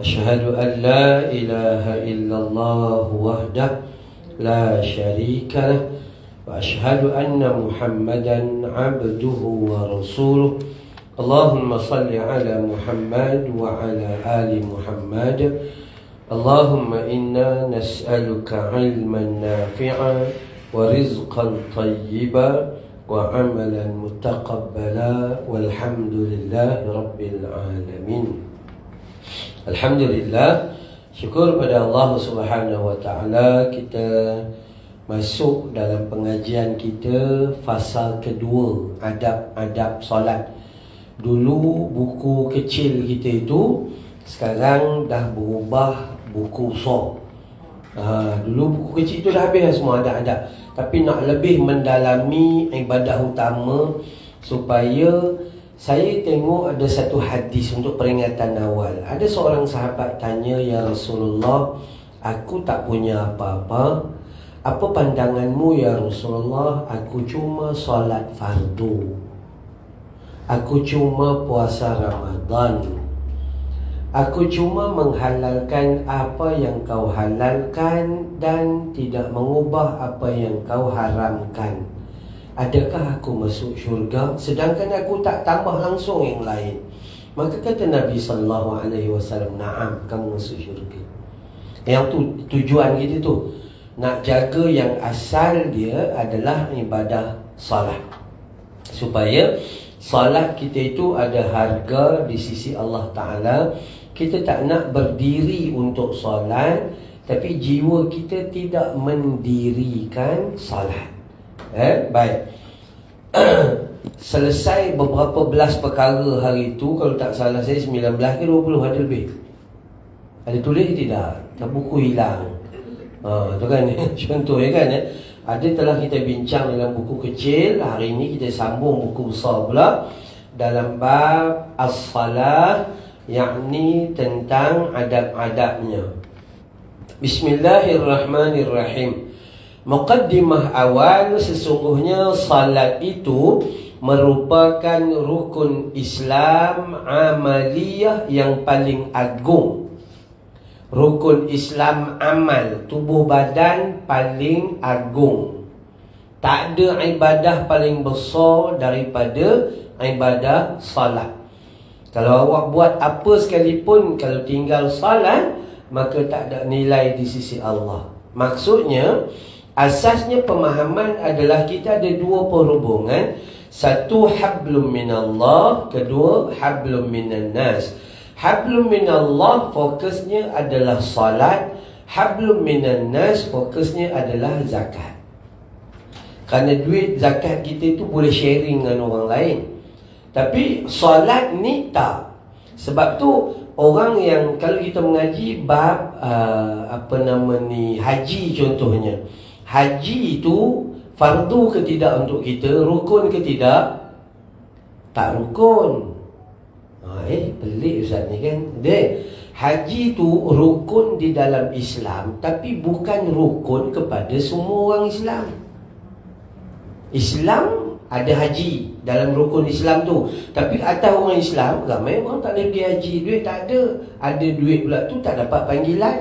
أشهد أن لا إله إلا الله وحده لا شريك له وأشهد أن محمدا عبده ورسوله اللهم صل على محمد وعلى آل محمد اللهم إنا نسألك علما نافعا ورزقا طيبا وعملا متقبلا والحمد لله رب العالمين Alhamdulillah Syukur pada Allah Subhanahu Taala kita masuk dalam pengajian kita fasa kedua adab-adab solat. Dulu buku kecil kita itu sekarang dah berubah buku besar. Ha, dulu buku kecil itu dah habis semua adab-adab. Tapi nak lebih mendalami ibadah utama supaya saya tengok ada satu hadis untuk peringatan awal. Ada seorang sahabat tanya, Ya Rasulullah, aku tak punya apa-apa. Apa pandanganmu ya Rasulullah? Aku cuma solat fardu. Aku cuma puasa Ramadan. Aku cuma menghalalkan apa yang kau halalkan dan tidak mengubah apa yang kau haramkan. Adakah aku masuk syurga sedangkan aku tak tambah langsung yang lain? Maka kata Nabi sallallahu alaihi wasallam, "Na'am, kamu masuk syurga." Yang tu tujuan kita tu nak jaga yang asal dia adalah ibadah salat. Supaya salat kita itu ada harga di sisi Allah Taala. Kita tak nak berdiri untuk salat tapi jiwa kita tidak mendirikan salat. Eh, baik. Selesai beberapa belas perkara hari itu Kalau tak salah saya 19 ke 20 ada lebih Ada tulis tidak? Tak buku hilang ha, tu kan Contoh ya kan eh? Ada telah kita bincang dalam buku kecil Hari ini kita sambung buku besar pula Dalam bab As-Salah Yakni tentang adab-adabnya Bismillahirrahmanirrahim Muqaddimah awal sesungguhnya salat itu merupakan rukun Islam amaliyah yang paling agung. Rukun Islam amal tubuh badan paling agung. Tak ada ibadah paling besar daripada ibadah salat. Kalau awak buat apa sekalipun kalau tinggal salat maka tak ada nilai di sisi Allah. Maksudnya Asasnya pemahaman adalah kita ada dua perhubungan. Satu hablum minallah Kedua hablum minan nas. Hablum minallah fokusnya adalah salat. Hablum minan nas fokusnya adalah zakat. Kerana duit zakat kita itu boleh sharing dengan orang lain. Tapi salat ni tak. Sebab tu orang yang kalau kita mengaji bab uh, apa nama ni haji contohnya haji itu fardu ke tidak untuk kita rukun ke tidak? Tak rukun. Ha, eh pelik ustaz ni kan? Dia haji itu rukun di dalam Islam tapi bukan rukun kepada semua orang Islam. Islam ada haji dalam rukun Islam tu. Tapi atas orang Islam ramai orang tak boleh pergi haji. Duit tak ada. Ada duit pula tu tak dapat panggilan.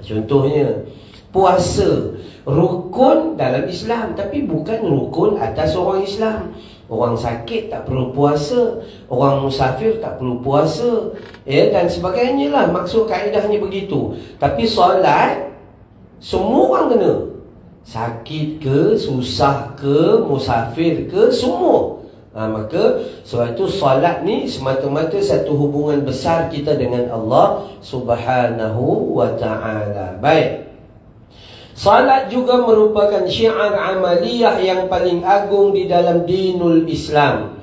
Contohnya puasa rukun dalam Islam tapi bukan rukun atas orang Islam. Orang sakit tak perlu puasa, orang musafir tak perlu puasa, ya dan sebagainya lah. Maksud kaedahnya begitu. Tapi solat semua orang kena. Sakit ke, susah ke, musafir ke, semua. Ha, maka sebab itu solat ni semata-mata satu hubungan besar kita dengan Allah Subhanahu wa taala. Baik. Salat juga merupakan syiar amaliyah yang paling agung di dalam dinul Islam.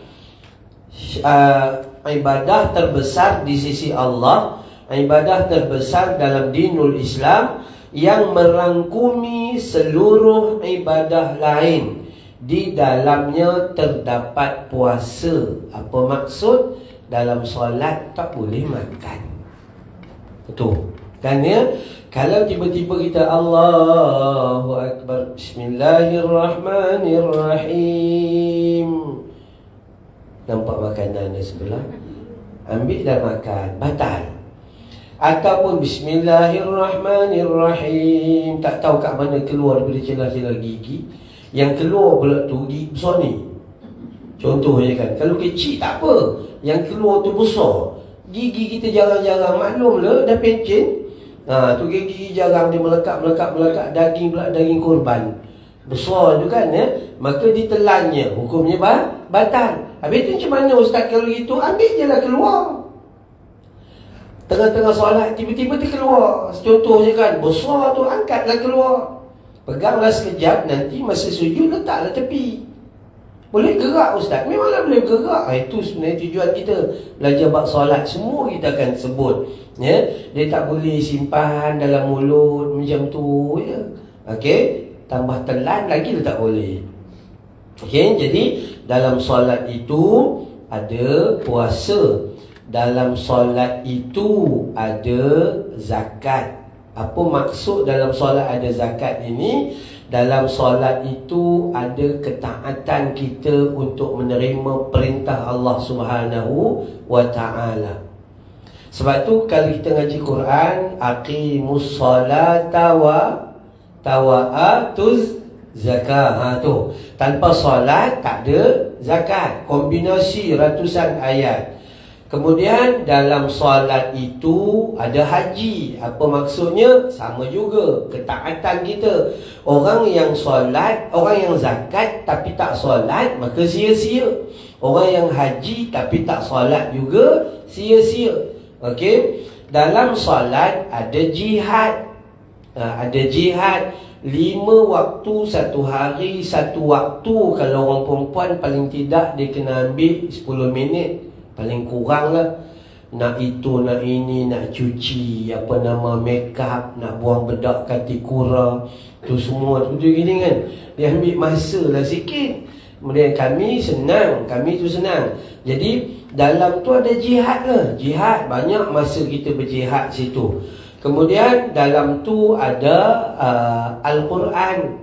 Uh, ibadah terbesar di sisi Allah, ibadah terbesar dalam dinul Islam yang merangkumi seluruh ibadah lain. Di dalamnya terdapat puasa. Apa maksud? Dalam solat tak boleh makan. Betul. Kan ya? Kalau tiba-tiba kita Allahu Akbar Bismillahirrahmanirrahim. Nampak makanan di sebelah? Ambil dan makan Batal. Ataupun Bismillahirrahmanirrahim. Tak tahu kat mana keluar daripada celah-celah gigi. Yang keluar pula tu gigi besar ni. Contohnya kan Kalau kecil tak apa. Yang keluar tu besar. Gigi kita jarang-jarang Maklumlah dah pencen Ha, tu gigi jarang dia melekat, melekat, melekat Daging pula daging korban Besar tu kan ya? Maka ditelannya. Hukumnya bah, batal. Habis tu macam mana ustaz kalau gitu Ambil je lah keluar. Tengah-tengah solat tiba-tiba dia keluar Contohnya kan Besar tu angkatlah keluar. Peganglah sekejap Nanti masa sujud letaklah tepi Boleh gerak ustaz Memanglah boleh gerak ha, Itu sebenarnya tujuan kita Belajar bab solat Semua kita akan sebut ya? Dia tak boleh simpan dalam mulut Macam tu ya? Okey Tambah telan lagi dia tak boleh Okey Jadi Dalam solat itu Ada puasa dalam solat itu ada zakat. Apa maksud dalam solat ada zakat ini? Dalam solat itu ada ketaatan kita untuk menerima perintah Allah Subhanahu wa taala. Sebab tu kalau kita ngaji Quran, aqimus solata wa tawaatuz zakat. Ha tu. Tanpa solat tak ada zakat. Kombinasi ratusan ayat. Kemudian dalam solat itu ada haji. Apa maksudnya? Sama juga ketaatan kita. Orang yang solat, orang yang zakat tapi tak solat, maka sia-sia. Orang yang haji tapi tak solat juga sia-sia. Okey? Dalam solat ada jihad. Ha, ada jihad. Lima waktu satu hari satu waktu Kalau orang perempuan paling tidak dia kena ambil 10 minit Paling kurang lah Nak itu, nak ini, nak cuci Apa nama, make up Nak buang bedak kati kura Tu semua tu gini kan. Dia ambil masa lah sikit. Kemudian kami senang Kami tu senang. Jadi dalam tu ada jihad lah. Jihad, banyak masa kita berjihad situ. Kemudian dalam tu ada uh, Al-Quran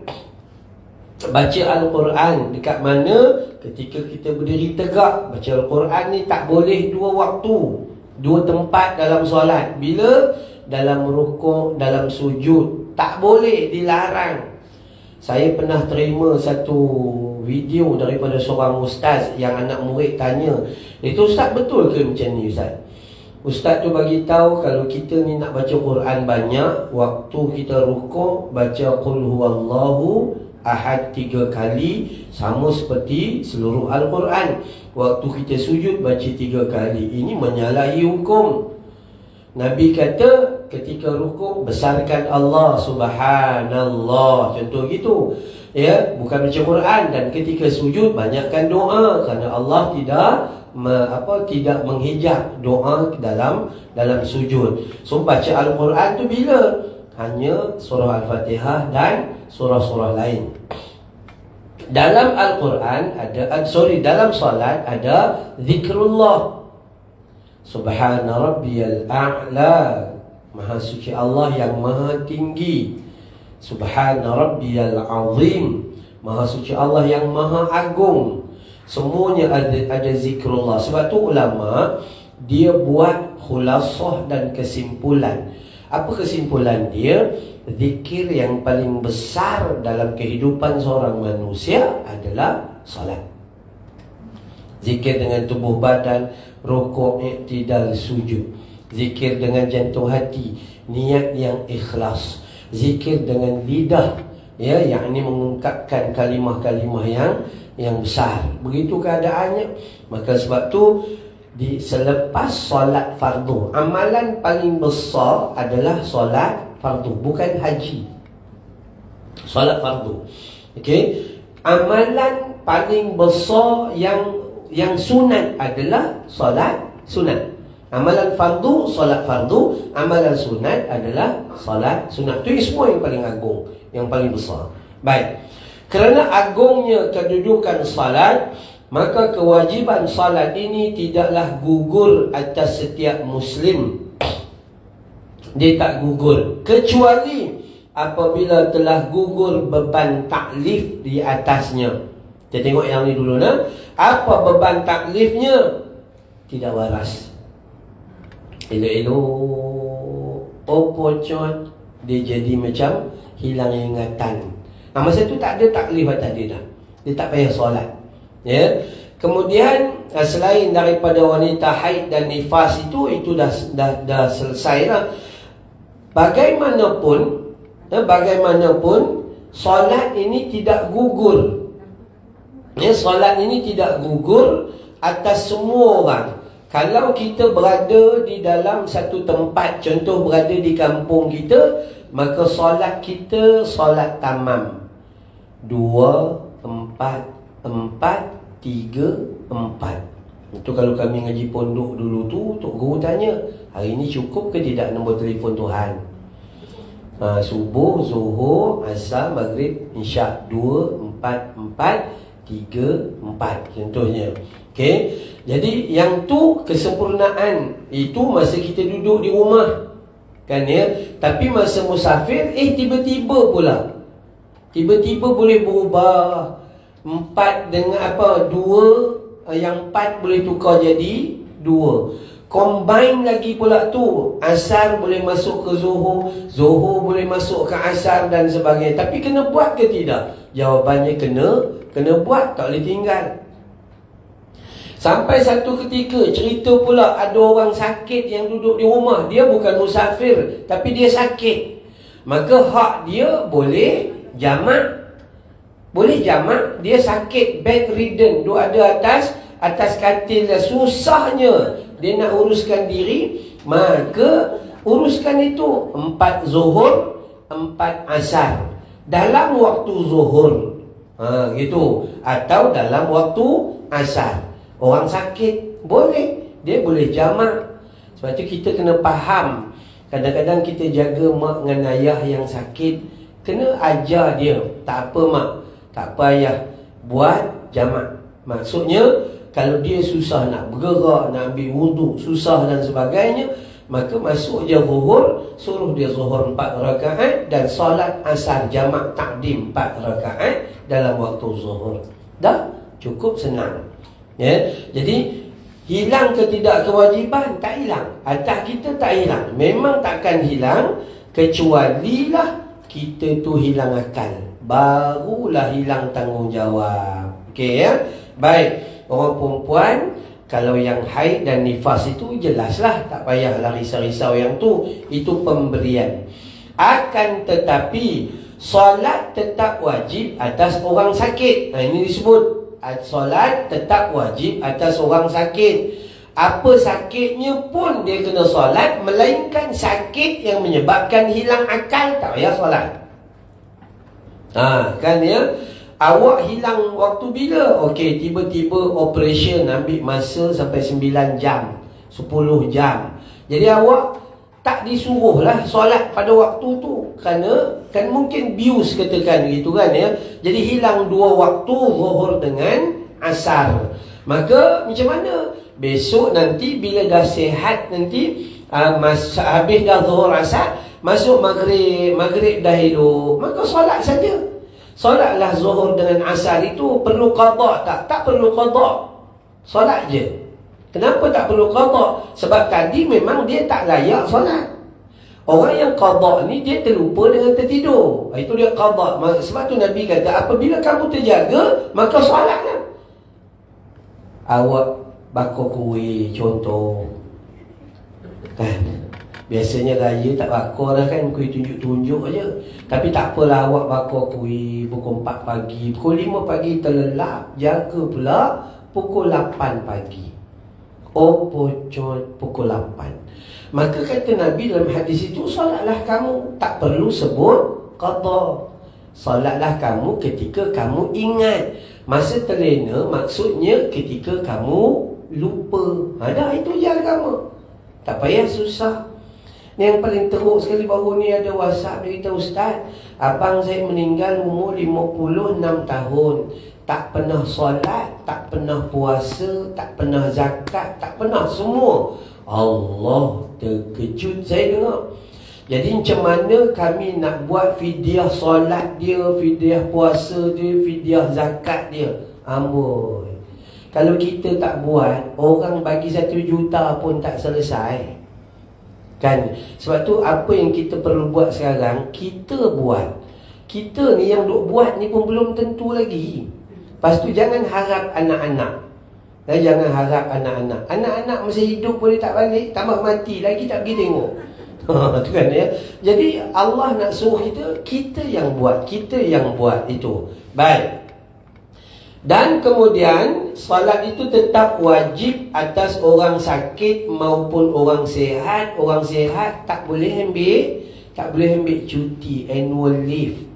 Baca Al-Quran dekat mana ketika kita berdiri tegak Baca Al-Quran ni tak boleh dua waktu Dua tempat dalam solat Bila? Dalam rukuk, dalam sujud Tak boleh, dilarang Saya pernah terima satu video daripada seorang ustaz Yang anak murid tanya Itu ustaz betul ke macam ni ustaz? Ustaz tu bagi tahu kalau kita ni nak baca Quran banyak Waktu kita rukuk baca Qul huwallahu Ahad tiga kali Sama seperti seluruh Al-Quran. Waktu kita sujud baca tiga kali. Ini menyalahi hukum. Nabi kata ketika rukuk besarkan Allah. Subhanallah. Contoh gitu. Ya, bukan baca Quran. Dan ketika sujud banyakkan doa. Kerana Allah tidak me, apa tidak menghijab doa dalam dalam sujud. So baca Al-Quran tu bila? Hanya surah Al-Fatihah dan surah-surah lain. Dalam Al-Quran ada uh, sorry dalam solat ada zikrullah. Subhana rabbiyal a'la. Maha suci Allah yang maha tinggi. Subhana rabbiyal azim. Maha suci Allah yang maha agung. Semuanya ada ada zikrullah. Sebab tu ulama dia buat khulasah dan kesimpulan. Apa kesimpulan dia? Zikir yang paling besar dalam kehidupan seorang manusia adalah salat. Zikir dengan tubuh badan, rukuk, iktidal, sujud. Zikir dengan jantung hati, niat yang ikhlas. Zikir dengan lidah, ya, yang ini mengungkapkan kalimah-kalimah yang yang besar. Begitu keadaannya. Maka sebab tu di selepas solat fardu. Amalan paling besar adalah solat fardu bukan haji. Solat fardu. Okey? Amalan paling besar yang yang sunat adalah solat sunat. Amalan fardu, solat fardu. Amalan sunat adalah solat sunat. Itu semua yang paling agung Yang paling besar. Baik. Kerana agungnya kedudukan salat Maka kewajiban salat ini tidaklah gugur atas setiap Muslim. Dia tak gugur Kecuali apabila telah gugur beban taklif di atasnya. Kita tengok yang ni dulu nah. Apa beban taklifnya? Tidak waras. Elok-elok. Opocot Dia jadi macam hilang ingatan. Ha, Masa tu tak ada taklif atas dia dah. Dia tak payah solat Ya. Kemudian ah, selain daripada wanita haid dan nifas itu Itu dah dah, dah selesai lah. Bagaimanapun ya, Bagaimanapun Solat ini tidak gugur ya, Solat ini tidak gugur Atas semua orang. Kalau kita berada di dalam satu tempat Contoh berada di kampung kita Maka solat kita solat tamam. Dua, empat, empat, tiga, empat. Itu kalau kami ngaji pondok dulu tu Tok Guru tanya Hari ini cukup ke tidak nombor telefon Tuhan? Ha, Subuh, Zuhur, Asar, Maghrib, Insya' Dua, empat, empat, tiga, empat. Contohnya. Okay jadi yang tu kesempurnaan. Itu masa kita duduk di rumah. Kan ya? Tapi masa musafir eh tiba-tiba pula. Tiba-tiba boleh berubah empat dengan apa? Dua eh, yang empat boleh tukar jadi dua. Combine lagi pula tu. Asar boleh masuk ke Zuhur, Zuhur boleh masuk ke Asar dan sebagainya. Tapi kena buat ke tidak? Jawapannya kena, kena buat tak boleh tinggal. Sampai satu ketika cerita pula ada orang sakit yang duduk di rumah. Dia bukan musafir tapi dia sakit. Maka hak dia boleh jamak. Boleh jamak. Dia sakit bedridden. Dia ada atas atas katil susahnya. Dia nak uruskan diri. Maka uruskan itu. Empat zuhur. Empat asar. Dalam waktu zuhur. Ha, gitu. Atau dalam waktu asar. Orang sakit boleh Dia boleh jamak Sebab tu kita kena faham Kadang-kadang kita jaga mak dengan ayah yang sakit Kena ajar dia Tak apa mak Tak apa ayah Buat jamak Maksudnya Kalau dia susah nak bergerak Nak ambil wuduk Susah dan sebagainya Maka masuk dia zuhur Suruh dia zuhur empat rakaat Dan solat asar jamak takdim empat rakaat Dalam waktu zuhur Dah cukup senang Ya. Jadi hilang ke tidak kewajiban tak hilang. Atas kita tak hilang. Memang takkan hilang kecuali lah kita tu hilang akal. Barulah hilang tanggungjawab. Okey ya. Baik. Orang perempuan kalau yang haid dan nifas itu jelaslah tak payahlah risau-risau yang tu. Itu pemberian. Akan tetapi solat tetap wajib atas orang sakit. Nah ini disebut solat tetap wajib atas orang sakit. Apa sakitnya pun dia kena solat melainkan sakit yang menyebabkan hilang akal tak payah solat. Ha, kan ya? Awak hilang waktu bila? Okey, tiba-tiba operation ambil masa sampai 9 jam, 10 jam. Jadi awak tak disuruh lah solat pada waktu tu kerana kan mungkin bius katakan gitu kan ya jadi hilang dua waktu zuhur dengan asar maka macam mana besok nanti bila dah sihat nanti uh, mas, habis dah zuhur asar masuk maghrib maghrib dah hidup maka solat saja solatlah zuhur dengan asar itu perlu qada tak tak perlu qada solat je Kenapa tak perlu qada? Sebab tadi memang dia tak layak solat. Orang yang qada ni dia terlupa dengan tertidur. Itu dia qada. Sebab tu Nabi kata apabila kamu terjaga, maka solatlah. Awak bakar kuih contoh. Kan? Biasanya raya tak bakar lah kan Kuih tunjuk-tunjuk aja. Tapi tak apalah awak bakar kuih Pukul 4 pagi. Pukul 5 pagi terlelap Jaga pula Pukul 8 pagi. Oh pocot pukul 8 Maka kata Nabi dalam hadis itu Salatlah kamu Tak perlu sebut Qadha. Salatlah kamu ketika kamu ingat. Masa terlena maksudnya ketika kamu lupa. Ada ha, itu je agama. Tak payah susah. Yang paling teruk sekali baru ni ada WhatsApp dia kata Ustaz, abang saya meninggal umur 56 tahun. Tak pernah solat, tak pernah puasa, tak pernah zakat, tak pernah semua. Allah terkejut saya dengar. Jadi macam mana kami nak buat fidyah solat dia, fidyah puasa dia, fidyah zakat dia? Amboi. Kalau kita tak buat, orang bagi satu juta pun tak selesai. Kan? Sebab tu apa yang kita perlu buat sekarang, kita buat. Kita ni yang duk buat ni pun belum tentu lagi. Lepas tu jangan harap anak-anak. Dan jangan harap anak-anak. Anak-anak masih hidup boleh tak balik, tambah mati lagi tak pergi tengok. tu kan ya. Jadi Allah nak suruh kita, kita yang buat, kita yang buat itu. Baik. Dan kemudian salat itu tetap wajib atas orang sakit maupun orang sehat. Orang sehat tak boleh ambil tak boleh ambil cuti annual leave.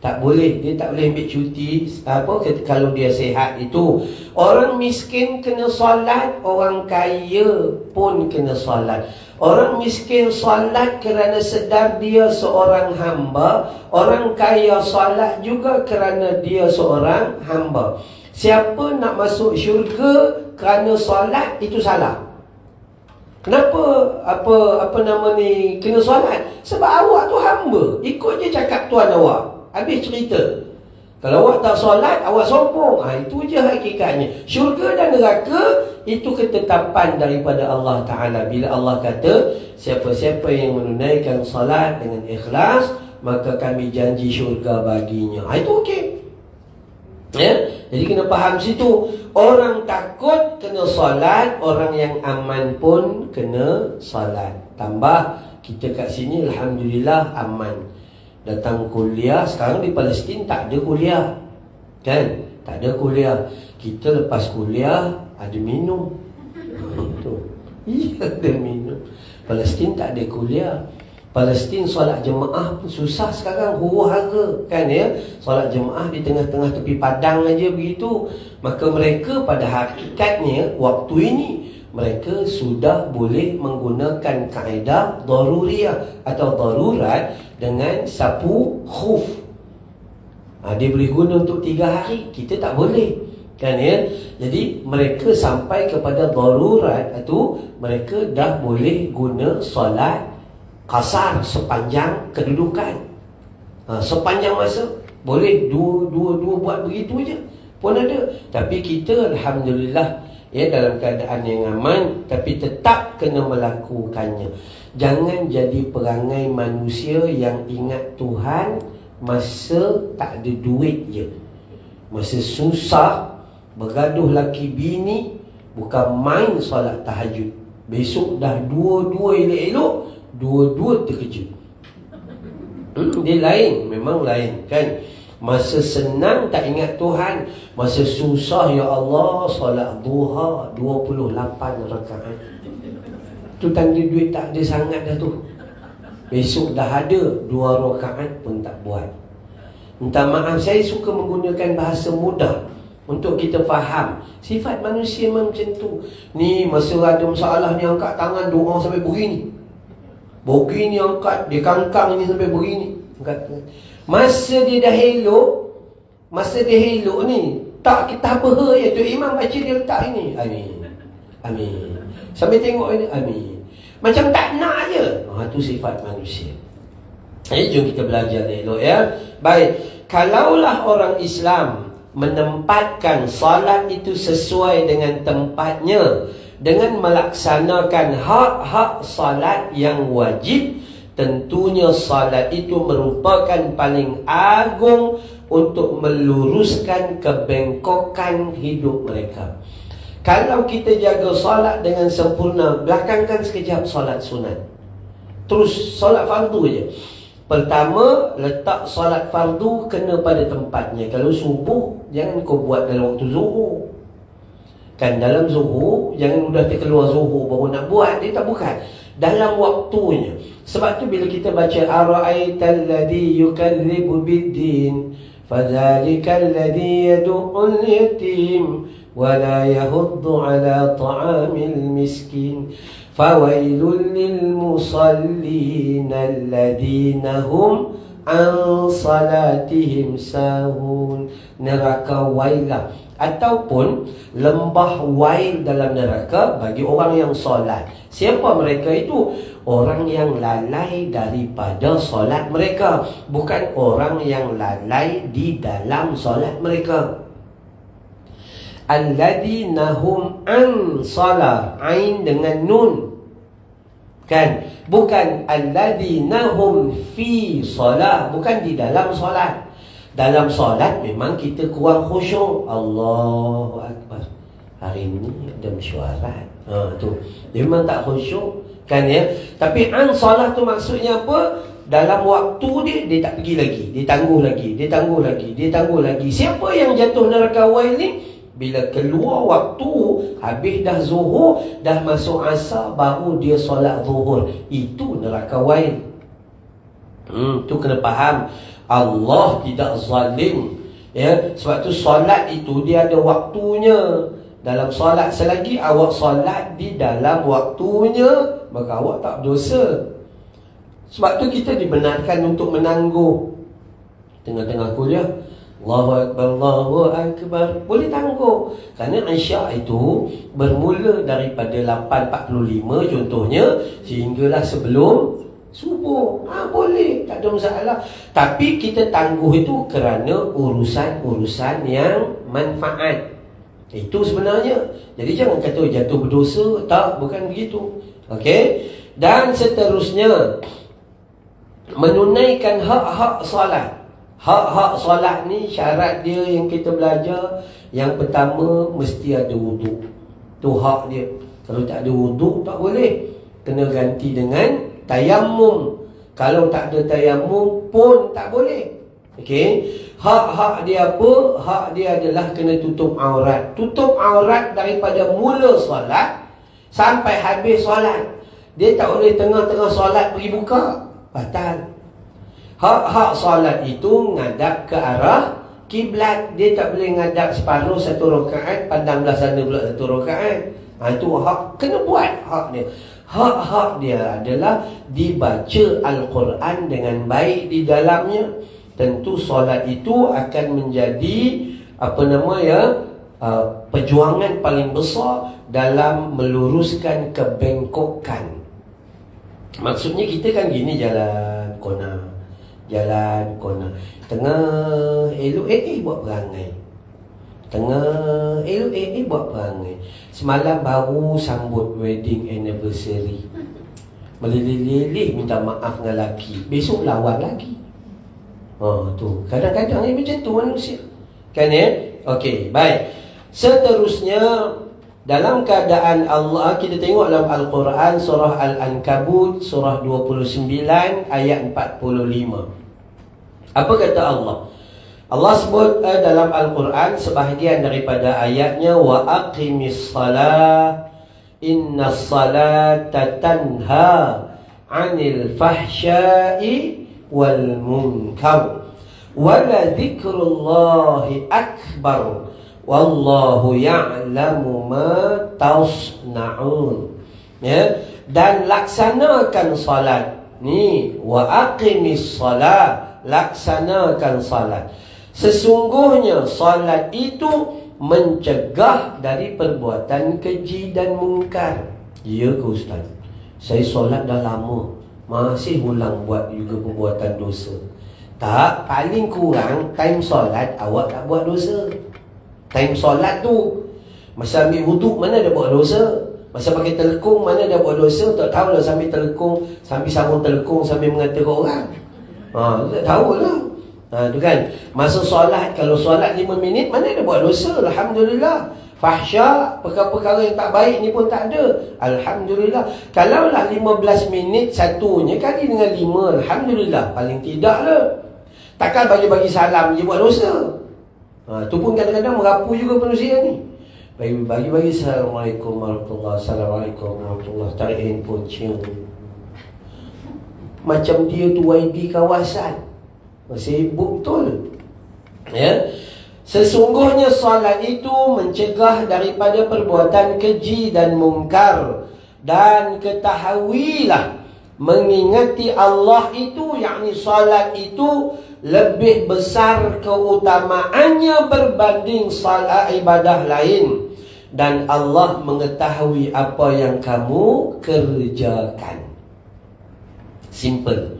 Tak boleh, dia tak boleh ambil cuti apa kalau dia sehat itu. Orang miskin kena solat, orang kaya pun kena solat. Orang miskin solat kerana sedar dia seorang hamba, orang kaya solat juga kerana dia seorang hamba. Siapa nak masuk syurga kerana solat itu salah. Kenapa apa apa nama ni kena solat? Sebab awak tu hamba. Ikut je cakap tuan awak. Habis cerita. Kalau awak tak solat, awak sombong. Ha, itu je hakikatnya. Syurga dan neraka, itu ketetapan daripada Allah Ta'ala. Bila Allah kata, siapa-siapa yang menunaikan solat dengan ikhlas, maka kami janji syurga baginya. Ha, itu okey. Ya? Jadi kena faham situ. Orang takut kena solat, orang yang aman pun kena solat. Tambah, kita kat sini Alhamdulillah aman datang kuliah sekarang di Palestin tak ada kuliah. Kan? Tak ada kuliah. Kita lepas kuliah ada minum. Tu iya ada minum. Palestin tak ada kuliah. Palestin solat jemaah pun susah sekarang huru hara kan ya? Solat jemaah di tengah-tengah tepi padang aja begitu. Maka mereka pada hakikatnya waktu ini mereka sudah boleh menggunakan kaedah daruriyah atau darurat dengan sapu khuf. Ha, dia boleh guna untuk tiga hari, kita tak boleh. Kan ya? Jadi mereka sampai kepada darurat itu mereka dah boleh guna solat kasar sepanjang kedudukan. Ha, sepanjang masa boleh dua dua dua buat begitu je pun ada. Tapi kita alhamdulillah ya dalam keadaan yang aman tapi tetap kena melakukannya. Jangan jadi perangai manusia yang ingat Tuhan masa tak ada duit je. Masa susah, bergaduh laki bini, bukan main solat tahajud. Besok dah dua-dua elok-elok, dua-dua terkejut. Hmm, dia lain, memang lain kan. Masa senang tak ingat Tuhan Masa susah ya Allah Salat duha 28 rakaat Tu tanda duit tak ada sangat dah tu. Besok dah ada Dua rakaat pun tak buat. Minta maaf Saya suka menggunakan bahasa mudah Untuk kita faham. Sifat manusia memang macam tu. Ni masa ada masalah ni Angkat tangan doa sampai begini Begini angkat Dia kangkang ni sampai begini angkat. Masa dia dah elok Masa dia elok ni Tak kita apa ya Tu imam baca dia letak ini. Amin. Amin Sambil tengok ini Amin Macam tak nak je ha, Itu sifat manusia Eh, jom kita belajar elok ya. Baik, kalaulah orang Islam menempatkan salat itu sesuai dengan tempatnya dengan melaksanakan hak-hak salat yang wajib, tentunya salat itu merupakan paling agung untuk meluruskan kebengkokan hidup mereka. Kalau kita jaga solat dengan sempurna Belakangkan sekejap solat sunat. Terus solat fardu je. Pertama, letak solat fardu kena pada tempatnya. Kalau subuh, jangan kau buat dalam waktu zuhur. Kan dalam zuhur, jangan mudah terkeluar zuhur baru nak buat Dia tak bukan. Dalam waktunya. Sebab tu bila kita baca Ara'aital ladhi yukallibu biddin Fadhalikal ladhi yadu'ul yatim ولا يهض على طعام المسكين Fawailul lil musallin alladhina hum an salatihim sahun neraka wailah ataupun lembah wail dalam neraka bagi orang yang solat siapa mereka itu orang yang lalai daripada solat mereka bukan orang yang lalai di dalam solat mereka alladhina hum an salat ain dengan nun. Kan? Bukan alladhina hum fi salat bukan di dalam solat. Dalam solat memang kita kurang khusyuk. Allahu akbar. Hari ini ada mesyuarat. Ha tu. Memang tak khusyuk kan ya? Tapi an solat tu maksudnya apa? Dalam waktu dia dia tak pergi lagi. Dia tangguh lagi dia tangguh lagi dia tangguh lagi. Siapa yang jatuh neraka wail ni bila keluar waktu Habis dah zuhur Dah masuk asar Baru dia solat zuhur Itu neraka wain Hmm, tu kena faham Allah tidak zalim Ya, sebab tu solat itu dia ada waktunya. Dalam solat selagi awak solat di dalam waktunya, maka awak tak berdosa. Sebab tu kita dibenarkan untuk menangguh tengah-tengah kuliah. Allahu Akbar, Allahu Akbar. Boleh tangguh. Kerana Aisyah itu Bermula daripada 8.45 contohnya Sehinggalah sebelum Subuh. Ha, Boleh. Tak ada masalah. Tapi kita tangguh itu Kerana urusan-urusan yang Manfaat. Itu sebenarnya. Jadi jangan kata jatuh berdosa. Tak, bukan begitu. Okey? Dan seterusnya Menunaikan hak-hak salat Hak-hak solat ni syarat dia yang kita belajar. Yang pertama mesti ada wuduk Tu hak dia. Kalau tak ada wuduk tak boleh. Kena ganti dengan tayamum Kalau tak ada tayamum pun tak boleh. Okey Hak-hak dia apa? Hak dia adalah kena tutup aurat. Tutup aurat daripada mula solat Sampai habis solat. Dia tak boleh tengah-tengah solat pergi buka. Batal Hak-hak solat itu ngadap ke arah kiblat. Dia tak boleh ngadap separuh satu rakaat, pandanglah sana pula satu rakaat. Ha, itu hak kena buat hak dia. Hak-hak dia adalah dibaca Al-Quran dengan baik di dalamnya. Tentu solat itu akan menjadi apa nama ya? Uh, perjuangan paling besar dalam meluruskan kebengkokan. Maksudnya kita kan gini jalan konak jalan kona. Tengah elok eh, eh buat perangai. Tengah elok eh, eh buat perangai. Semalam baru sambut wedding anniversary. Melilih-lilih minta maaf dengan laki besok lawan lagi. Oh tu. Kadang-kadang ni macam tu manusia. Kan ya okey baik. Seterusnya dalam keadaan Allah kita tengok dalam Al-Quran surah Al-Ankabut surah 29 ayat 45 apa kata Allah? Allah sebut uh, dalam Al-Quran sebahagian daripada ayatnya wa aqimis salah inna salata tanha 'anil fahsya'i wal munkar wa la dzikrullahi akbar wallahu ya'lamu ma tasna'un ya dan laksanakan salat ni wa aqimis salat laksanakan salat. Sesungguhnya salat itu mencegah dari perbuatan keji dan mungkar. Ya ke Ustaz? Saya solat dah lama. Masih ulang buat juga perbuatan dosa. Tak, paling kurang time solat awak tak buat dosa. Time solat tu masa ambil wuduk mana ada buat dosa? Masa pakai telekung mana ada buat dosa? Tak tahulah sambil telekung, sambil sambung telekung sambil mengatakan orang. Ha, tak tahu lah. Ha, tu kan. Masa solat, kalau solat 5 minit, mana ada buat dosa? Alhamdulillah. Fahsya, perkara-perkara yang tak baik ni pun tak ada. Alhamdulillah. Kalau lah 15 minit satunya kali dengan 5, Alhamdulillah. Paling tidak lah. Takkan bagi-bagi salam je buat dosa. Ha, tu pun kadang-kadang merapu juga manusia ni. Bagi-bagi Assalamualaikum warahmatullahi wabarakatuh. Assalamualaikum warahmatullahi wabarakatuh. Tarik handphone, cium. Macam dia tu YB kawasan. Sibuk betul. Ya? Sesungguhnya solat itu mencegah daripada perbuatan keji dan mungkar. Dan ketahuilah mengingati Allah itu yakni salat itu lebih besar keutamaannya berbanding salat ibadah lain. Dan Allah mengetahui apa yang kamu kerjakan. Simple.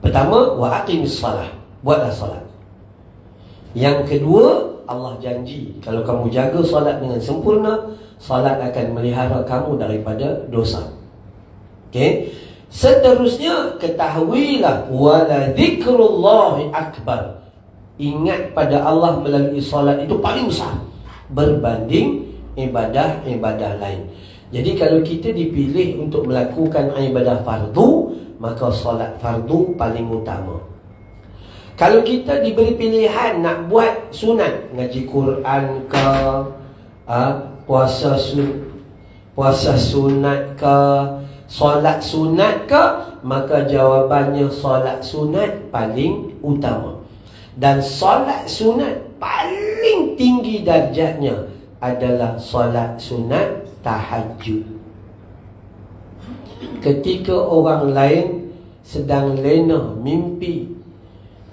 Pertama, wa aqimis salah. Buatlah salat. Yang kedua, Allah janji kalau kamu jaga salat dengan sempurna, salat akan melihara kamu daripada dosa. Okey? Seterusnya ketahuilah wala zikrullahi akbar. Ingat pada Allah melalui solat itu paling besar berbanding ibadah-ibadah lain. Jadi kalau kita dipilih untuk melakukan ibadah fardu, maka solat fardu paling utama. Kalau kita diberi pilihan nak buat sunat, ngaji Quran ke, ha, puasa sun puasa sunat ke, Solat sunat ke Maka jawabannya solat sunat paling utama Dan solat sunat paling tinggi darjatnya Adalah solat sunat tahajud Ketika orang lain sedang lena mimpi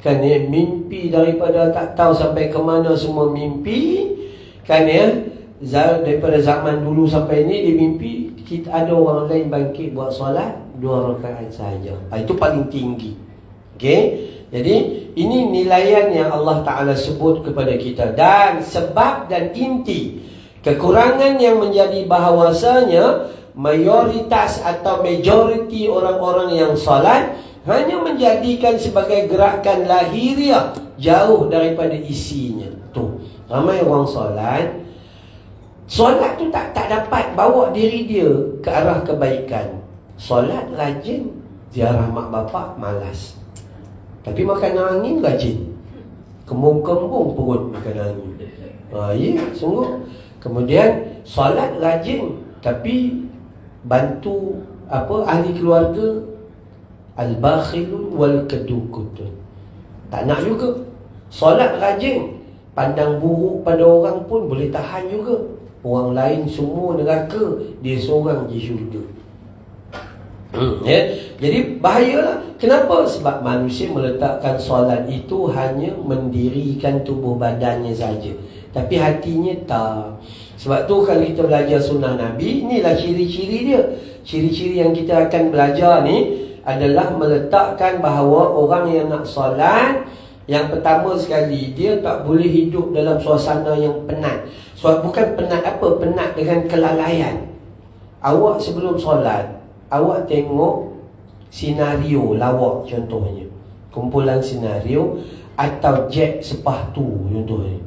Kan ya mimpi daripada tak tahu sampai ke mana semua mimpi Kan ya daripada zaman dulu sampai ni dia mimpi kita ada orang lain bangkit buat solat dua rakaat saja. Ha, itu paling tinggi. Okey. Jadi ini nilaian yang Allah Taala sebut kepada kita dan sebab dan inti kekurangan yang menjadi bahawasanya mayoritas atau majoriti orang-orang yang solat hanya menjadikan sebagai gerakan lahiriah jauh daripada isinya. Tu. Ramai orang solat Solat tu tak tak dapat bawa diri dia ke arah kebaikan. Solat rajin, ziarah mak bapak malas. Tapi makan angin rajin. Kembung-kembung perut makan angin. Ha, ya, sungguh. Kemudian solat rajin tapi bantu apa ahli keluarga al-bakhilun wal kadukutun. Tak nak juga. Solat rajin, pandang buruk pada orang pun boleh tahan juga. Orang lain semua neraka Dia seorang je syurga hmm, ya? Jadi bahayalah Kenapa? Sebab manusia meletakkan solat itu Hanya mendirikan tubuh badannya saja Tapi hatinya tak Sebab tu kalau kita belajar sunnah Nabi Inilah ciri-ciri dia Ciri-ciri yang kita akan belajar ni Adalah meletakkan bahawa Orang yang nak solat Yang pertama sekali Dia tak boleh hidup dalam suasana yang penat Sebab bukan penat apa, penat dengan kelalaian. Awak sebelum solat, awak tengok senario lawak contohnya. Kumpulan senario atau jet sepatu contohnya.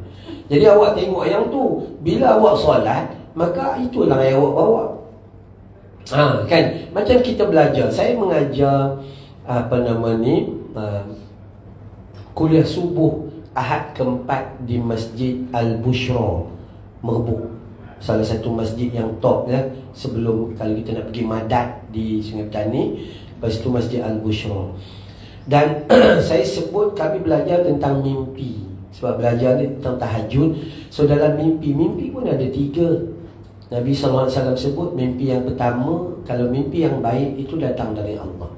Jadi awak tengok yang tu, bila awak solat, maka itulah yang awak bawa. Ha, kan? Macam kita belajar, saya mengajar apa nama ni, uh, kuliah subuh Ahad keempat di Masjid Al-Bushra merebuk salah satu masjid yang top ya sebelum kalau kita nak pergi madat di Sungai Petani lepas itu Masjid Al-Bushra dan saya sebut kami belajar tentang mimpi sebab belajar ni tentang tahajud. So dalam mimpi mimpi pun ada tiga. Nabi SAW sebut mimpi yang pertama kalau mimpi yang baik itu datang dari Allah.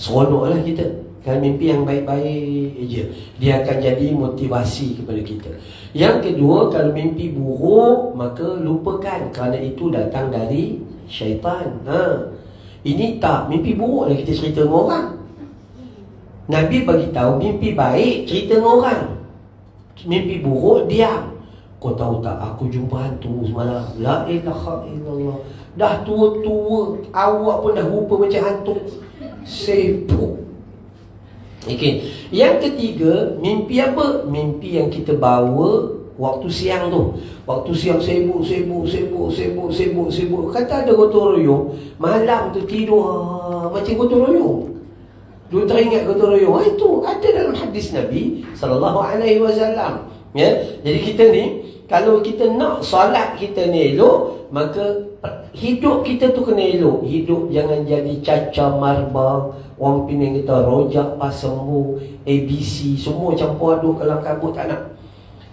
Seronoklah kita. Kan mimpi yang baik-baik je. Dia akan jadi motivasi kepada kita. Yang kedua Kalau mimpi buruk Maka lupakan Kerana itu datang dari syaitan. Ha. Ini tak. Mimpi buruk lah kita cerita dengan orang Nabi bagi tahu mimpi baik cerita dengan orang Mimpi buruk diam Kau tahu tak aku jumpa hantu semalam La ilaha illallah Dah tua-tua Awak pun dah rupa macam hantu Sibuk Okay. Yang ketiga, mimpi apa? Mimpi yang kita bawa waktu siang tu. Waktu siang sibuk, sibuk, sibuk, sibuk, sibuk, sibuk. Kata ada gotong royong, malam tu tidur ah, macam gotong royong. Dua teringat gotong royong. Ah, itu ada dalam hadis Nabi sallallahu alaihi wasallam. Ya. Jadi kita ni kalau kita nak solat kita ni elok, maka hidup kita tu kena elok. Hidup jangan jadi caca marba, Orang Penang kita rojak pas sembuh ABC Semua campur aduk kalau kabut tak nak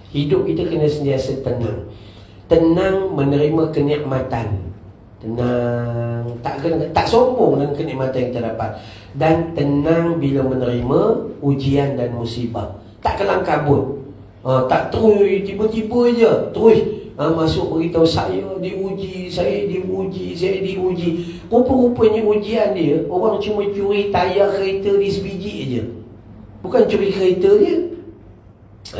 Hidup kita kena sentiasa tenang Tenang menerima kenikmatan Tenang Tak kena, tak sombong dengan kenikmatan yang kita dapat Dan tenang bila menerima ujian dan musibah. Tak kelang kabut. Ha, Tak terus tiba-tiba je. Terus ha, masuk beritahu saya diuji Saya diuji, saya diuji. Rupa-rupanya ujian dia Orang cuma curi tayar kereta di sebiji je Bukan curi kereta dia.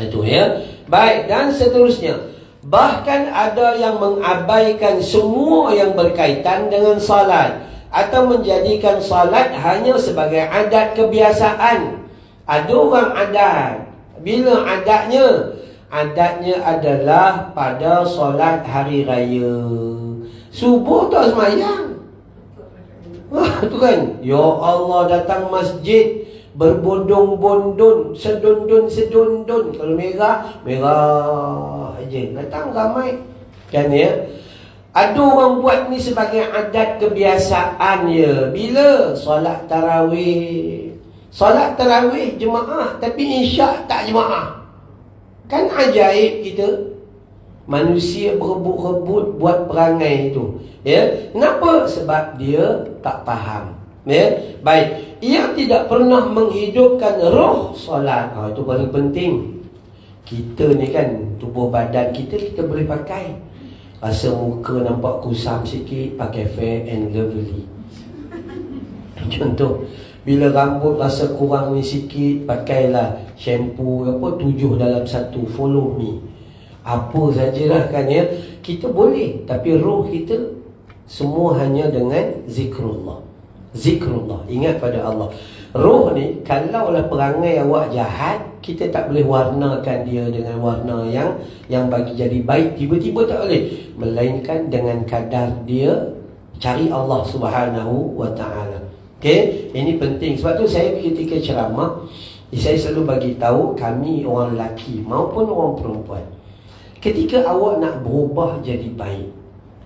Itu ya. Baik dan seterusnya. Bahkan ada yang mengabaikan semua yang berkaitan dengan salat Atau menjadikan salat hanya sebagai adat kebiasaan Ada orang adat Bila adatnya? Adatnya adalah pada solat hari raya Subuh tak semayang Wah, tu kan Ya Allah datang masjid berbondong-bondong, sedondon-sedondon. Kalau merah, merah aja. Datang ramai. Kan ya? Ada orang buat ni sebagai adat kebiasaan ya. Bila solat tarawih. Solat tarawih jemaah tapi insya tak jemaah. Kan ajaib kita. Manusia berebut-rebut buat perangai itu. Ya. Kenapa? Sebab dia tak faham. Ya. Baik. Ia tidak pernah menghidupkan roh solat. Ha, itu paling penting. Kita ni kan, tubuh badan kita, kita boleh pakai. Rasa muka nampak kusam sikit, pakai fair and lovely. Contoh, bila rambut rasa kurang ni sikit, pakailah shampoo apa tujuh dalam satu, follow me. Apa sajalah kan ya. Kita boleh, tapi roh kita semua hanya dengan zikrullah zikrullah ingat pada Allah roh ni kalaulah perangai awak jahat kita tak boleh warnakan dia dengan warna yang yang bagi jadi baik. Tiba-tiba tak boleh. Melainkan dengan kadar dia cari Allah Subhanahu wa taala. Okey? Ini penting. Sebab tu saya ketika ceramah saya selalu bagi tahu kami orang lelaki maupun orang perempuan ketika awak nak berubah jadi baik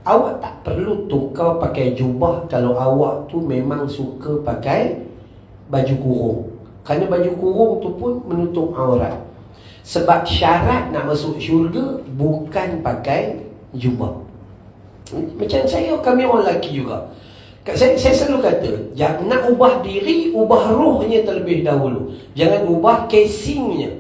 Awak tak perlu tukar pakai jubah kalau awak tu memang suka pakai baju kurung. Kerana baju kurung tu pun menutup aurat. Sebab syarat nak masuk syurga bukan pakai jubah. Macam saya, kami orang lelaki juga. Saya, saya selalu kata, nak ubah diri, ubah rohnya terlebih dahulu. Jangan ubah casingnya.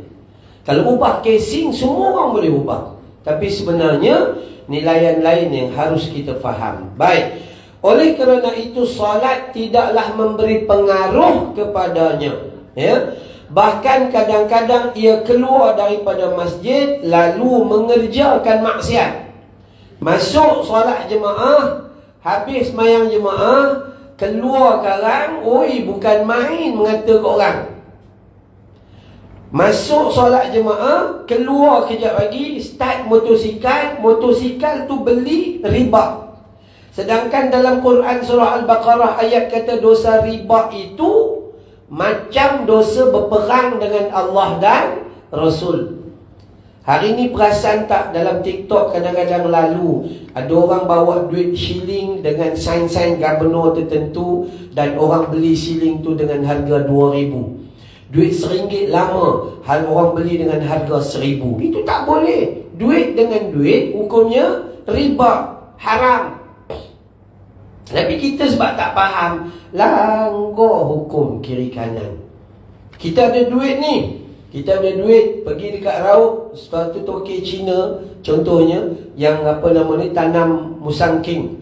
Kalau ubah casing, semua orang boleh ubah. Tapi sebenarnya, nilaian lain yang harus kita faham. Baik. Oleh kerana itu solat tidaklah memberi pengaruh kepadanya. Ya. Bahkan kadang-kadang ia keluar daripada masjid lalu mengerjakan maksiat. Masuk solat jemaah, habis mayang jemaah, keluar karang, oi bukan main mengata ke orang. Masuk solat jemaah Keluar kejap lagi Start motosikal Motosikal tu beli riba Sedangkan dalam Quran surah Al-Baqarah Ayat kata dosa riba itu Macam dosa berperang dengan Allah dan Rasul. Hari ini perasan tak dalam TikTok kadang-kadang lalu? Ada orang bawa duit shilling dengan sain-sain gubernur tertentu Dan orang beli shilling tu dengan harga RM2,000 Duit seringgit lama Hal orang beli dengan harga seribu. Itu tak boleh. Duit dengan duit Hukumnya riba Haram Tapi kita sebab tak faham Langgar hukum kiri kanan. Kita ada duit ni. Kita ada duit Pergi dekat raut Sepatu toke Cina Contohnya Yang apa nama ni Tanam musang king.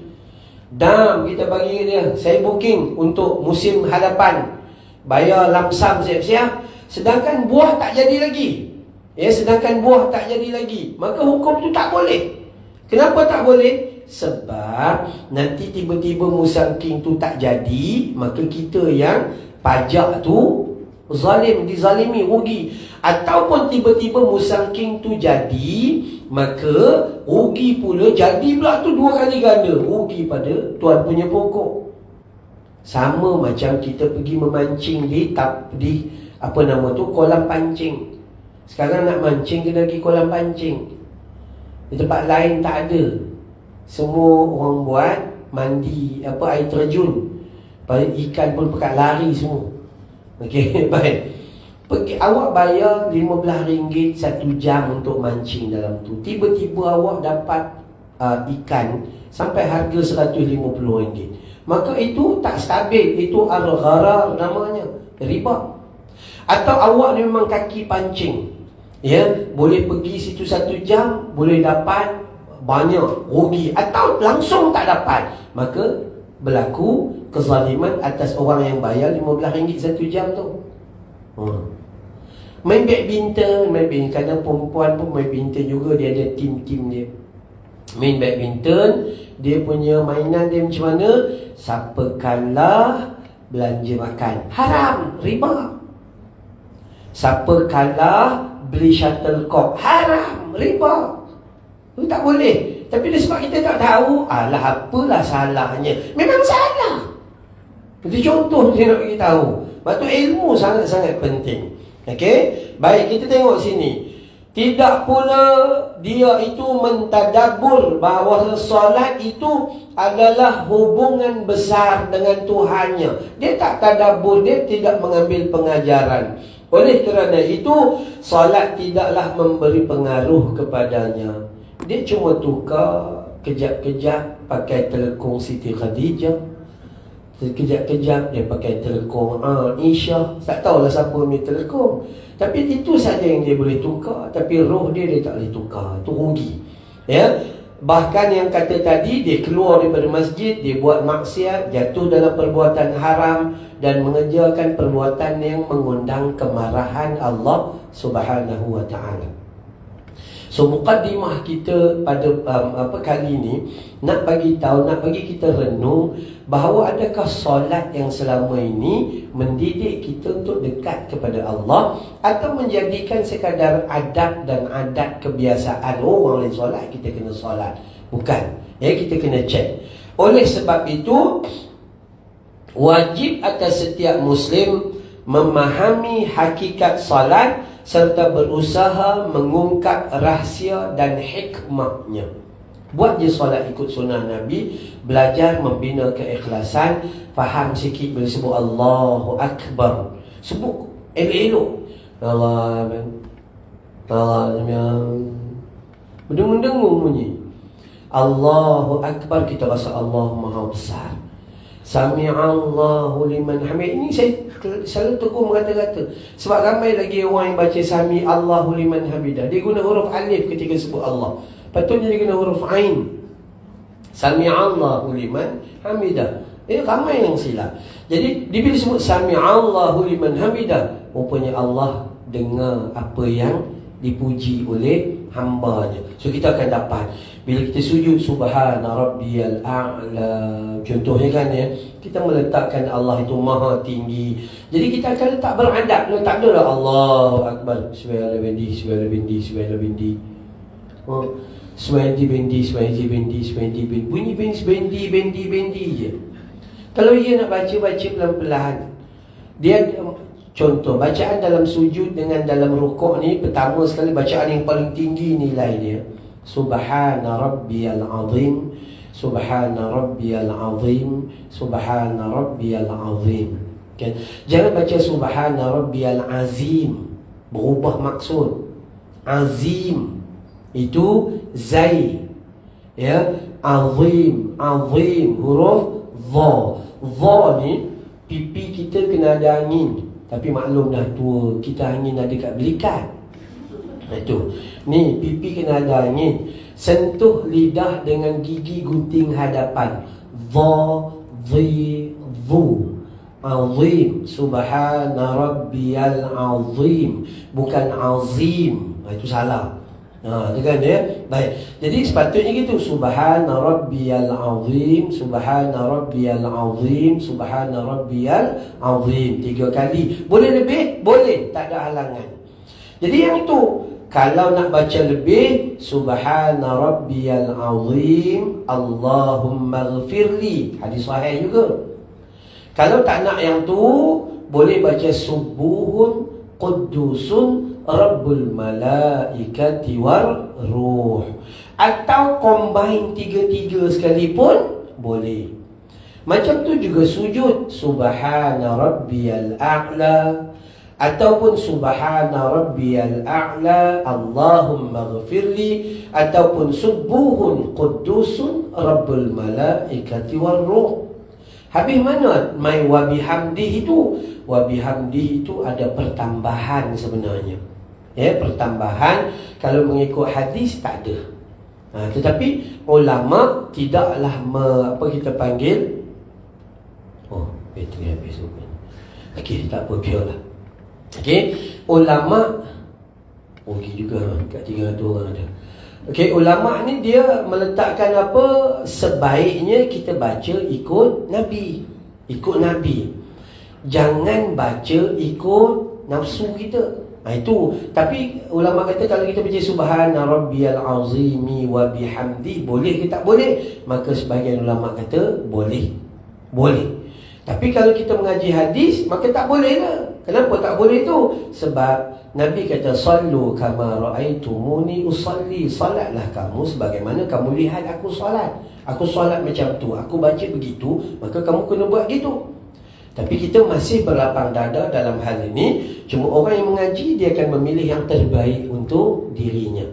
Dam kita bagi dia Saya booking Untuk musim hadapan. Bayar lamsam siap-siap Sedangkan buah tak jadi lagi. Ya, sedangkan buah tak jadi lagi. Maka hukum tu tak boleh. Kenapa tak boleh? Sebab nanti tiba-tiba musang king tu tak jadi Maka kita yang pajak tu Zalim, dizalimi, rugi Ataupun tiba-tiba musang king tu jadi Maka rugi pula Jadi pula tu dua kali ganda Rugi pada tuan punya pokok sama macam kita pergi memancing di tap di apa nama tu kolam pancing. Sekarang nak mancing kena pergi kolam pancing. Di tempat lain tak ada. Semua orang buat mandi apa air terjun. Ikan pun pekat lari semua. Okey, baik. Pergi awak bayar RM15 satu jam untuk mancing dalam tu. Tiba-tiba awak dapat uh, ikan sampai harga RM150. Maka itu tak stabil, itu al-gharar namanya, riba. Atau awak memang kaki pancing. Ya, boleh pergi situ satu jam, boleh dapat banyak rugi atau langsung tak dapat. Maka berlaku kezaliman atas orang yang bayar RM15 satu jam tu. Hmm. Main badminton, main badminton. Kadang perempuan pun main badminton juga. Dia ada tim-tim dia. Main badminton, dia punya mainan dia macam mana? Siapa kalah, belanja makan. Haram, riba. Siapa kalah, beli shuttlecock. Haram, riba. Itu tak boleh. Tapi sebab kita tak tahu, alah apalah salahnya. Memang salah. Itu contoh dia nak bagi tahu. Sebab ilmu sangat-sangat penting. Okey? Baik, kita tengok sini. Tidak pula dia itu mentadabur bahawa solat itu adalah hubungan besar dengan Tuhannya. Dia tak tadabur, dia tidak mengambil pengajaran. Oleh kerana itu, solat tidaklah memberi pengaruh kepadanya. Dia cuma tukar kejap-kejap pakai telekong Siti Khadijah. Sekejap-kejap dia pakai telekong Aisyah. Tak tahulah siapa ni telekong. Tapi itu saja yang dia boleh tukar. Tapi roh dia dia tak boleh tukar. Itu rugi. Ya. Bahkan yang kata tadi dia keluar daripada masjid, dia buat maksiat, jatuh dalam perbuatan haram dan mengerjakan perbuatan yang mengundang kemarahan Allah Subhanahu wa taala. So mukaddimah kita pada um, apa kali ini nak bagi tahu nak bagi kita renung bahawa adakah solat yang selama ini mendidik kita untuk dekat kepada Allah atau menjadikan sekadar adab dan adat kebiasaan oh orang lain solat kita kena solat. Bukan. Ya kita kena cek oleh sebab itu wajib atas setiap muslim memahami hakikat solat serta berusaha mengungkap rahsia dan hikmahnya. Buat je solat ikut sunnah Nabi, belajar membina keikhlasan, faham sikit bila sebut Allahu Akbar. Sebut elok-elok. Allah Allah Mendengung-dengung bunyi. Allahu Akbar kita rasa Allah Maha Besar. Sami'allahu liman hamid. Ini saya selalu tegur mengata-kata. Sebab ramai lagi orang yang baca Sami'allahu liman hamidah. Dia guna huruf alif ketika sebut Allah. Patutnya dia guna huruf ain. Sami'allahu liman hamidah. Eh ramai yang silap. Jadi dia bila sebut Sami'allahu liman hamidah. Rupanya Allah dengar apa yang dipuji oleh hambanya. So kita akan dapat bila kita sujud subhana rabbiyal a'la contohnya kan ya kita meletakkan Allah itu maha tinggi. Jadi kita akan letak beradab tak ada lah Allahu akbar suara bendi suara bendi suara bendi. Oh suara bendi suara bendi suara bendi bunyi bendi bendi bendi bendi je. Kalau ia nak baca baca pelan-pelan dia Contoh, bacaan dalam sujud dengan dalam rukuk ni Pertama sekali bacaan yang paling tinggi nilai dia Subhana Rabbiyal Azim Subhana Rabbiyal Azim Subhana Rabbiyal Azim. Okay. Jangan baca Subhana Rabbiyal Azim. Berubah maksud. Azim. Itu Zai. Ya? Azim Azim. Huruf Dha Dha ni Pipi kita kena ada angin tapi maklum dah tua Kita angin ada kat belikat Itu Ni pipi kena ada angin Sentuh lidah dengan gigi gunting hadapan. Dha Dhi Dhu Azim. Subhana Rabbiyal Azim. Bukan Azim. Itu salah Ha, itu kan ya. Baik. Jadi sepatutnya gitu. Subhana rabbiyal azim, subhana rabbiyal azim, subhana rabbiyal azim. Tiga kali. Boleh lebih? Boleh. Tak ada halangan. Jadi yang itu kalau nak baca lebih subhana rabbiyal azim, Allahumma ghfirli. Hadis sahih juga. Kalau tak nak yang tu, boleh baca subuhun qudusun Rabbul Malaikati War Ruh. Atau combine tiga-tiga sekalipun Boleh. Macam tu juga sujud. Subhana Rabbiyal A'la. Ataupun subhana rabbiyal a'la. Allahumma ghafirli ataupun subuhun qudusun rabbul malaikati war ruh. Habis mana mai wa bihamdihi itu? Wa bihamdihi itu ada pertambahan sebenarnya ya pertambahan kalau mengikut hadis tak ada ha, tetapi ulama tidaklah me, apa kita panggil oh bateri habis okey tak apa biarlah Okey, ulama mungkin juga kat 300 orang ada. Okey, ulama ni dia meletakkan apa sebaiknya kita baca ikut nabi. Ikut nabi. Jangan baca ikut nafsu kita. Ha, itu tapi ulama kata kalau kita baca subhana rabbiyal azimi wa bihamdi boleh ke tak boleh maka sebahagian ulama kata boleh boleh tapi kalau kita mengaji hadis maka tak boleh lah Kenapa tak boleh tu? Sebab Nabi kata sallu kama raaitumuni usalli. Salatlah kamu sebagaimana kamu lihat aku salat. Aku salat macam tu, aku baca begitu, maka kamu kena buat gitu. Tapi kita masih berlapang dada dalam hal ini. Cuma orang yang mengaji dia akan memilih yang terbaik untuk dirinya.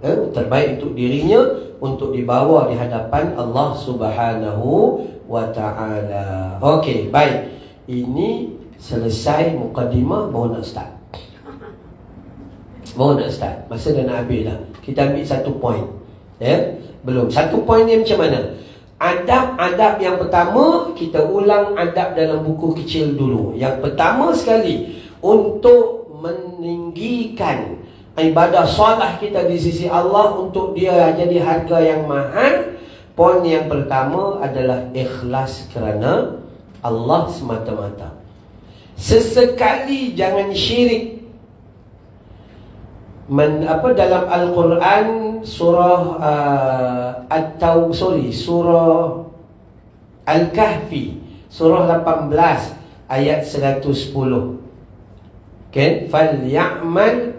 Eh, terbaik untuk dirinya untuk dibawa di hadapan Allah Subhanahu taala. Okey, baik. Ini Selesai mukadimah Baru nak start Baru nak start Masa dah nak habis dah Kita ambil satu point Ya Belum Satu point ni macam mana Adab-adab yang pertama Kita ulang adab dalam buku kecil dulu. Yang pertama sekali Untuk meninggikan Ibadah solat kita di sisi Allah Untuk dia jadi harga yang mahal Poin yang pertama adalah ikhlas kerana Allah semata-mata. Sesekali jangan syirik Men, apa dalam Al-Quran surah uh, atau sorry surah Al-Kahfi surah 18 ayat 110 kan? Fal ya'mal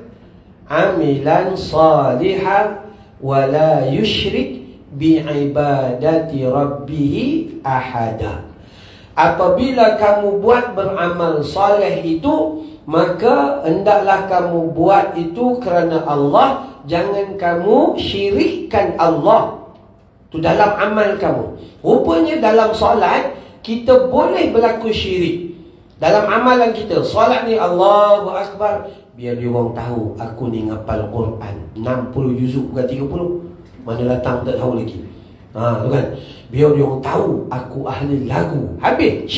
amilan salihan wala yushrik bi ibadati rabbih ahada. Apabila kamu buat beramal soleh itu Maka hendaklah kamu buat itu kerana Allah Jangan kamu syirikkan Allah Itu dalam amal kamu Rupanya dalam solat Kita boleh berlaku syirik Dalam amalan kita Solat ni Allahu Akbar Biar dia orang tahu Aku ni ngapal Quran 60 juzuk bukan 30 Mana datang tak tahu lagi Ha, tu kan? Biar dia orang tahu aku ahli lagu. Habis.